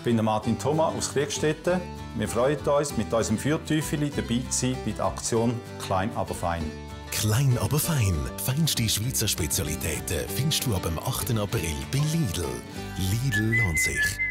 Ich bin Martin Thoma aus Kriegstetten. Wir freuen uns, mit unserem Fürtüfeli dabei zu sein bei der Aktion Klein aber fein. Klein aber fein. Feinste Schweizer Spezialitäten findest du ab dem 8. April bei Lidl. Lidl lohnt sich.